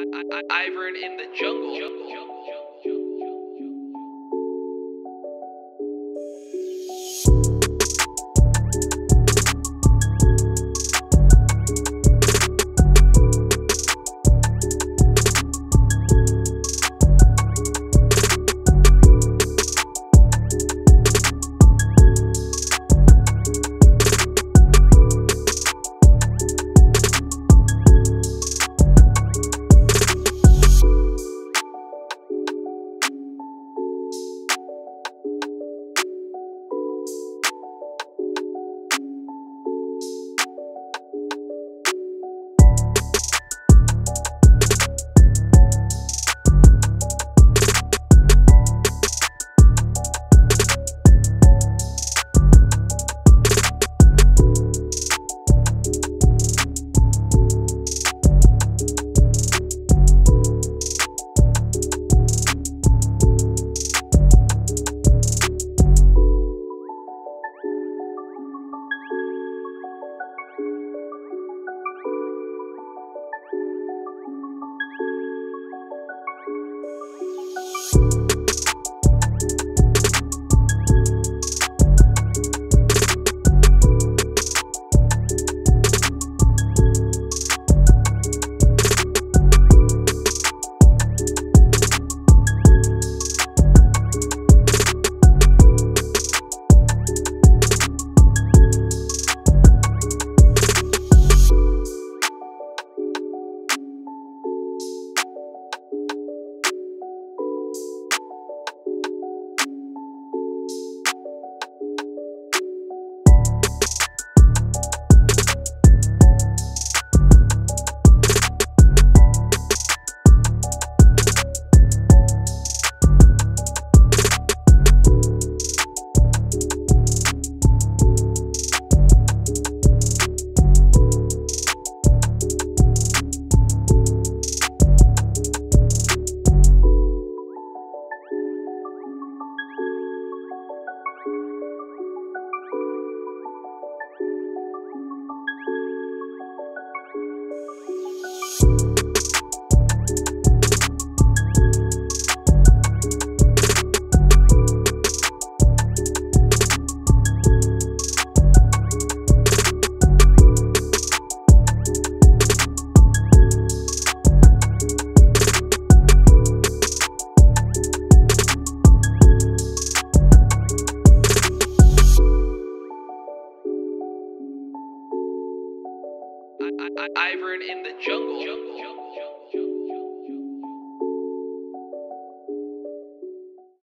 Ivern in the jungle. Ivern in the jungle.